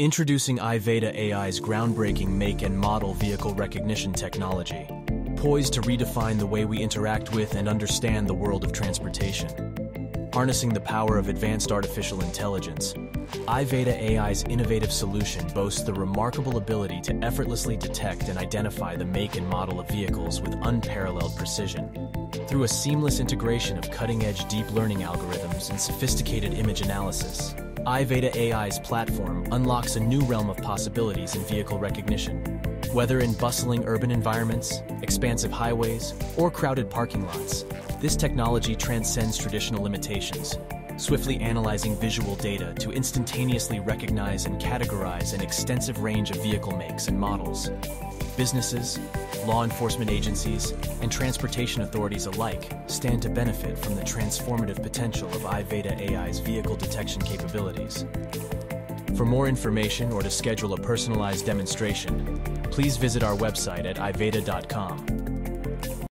Introducing Iveda AI's groundbreaking make and model vehicle recognition technology, poised to redefine the way we interact with and understand the world of transportation. Harnessing the power of advanced artificial intelligence, Iveda AI's innovative solution boasts the remarkable ability to effortlessly detect and identify the make and model of vehicles with unparalleled precision. Through a seamless integration of cutting-edge deep learning algorithms and sophisticated image analysis, Iveda AI's platform unlocks a new realm of possibilities in vehicle recognition. Whether in bustling urban environments, expansive highways, or crowded parking lots, this technology transcends traditional limitations, swiftly analyzing visual data to instantaneously recognize and categorize an extensive range of vehicle makes and models. Businesses, law enforcement agencies, and transportation authorities alike stand to benefit from the transformative potential of Iveda AI's vehicle detection capabilities. For more information or to schedule a personalized demonstration, please visit our website at iveda.com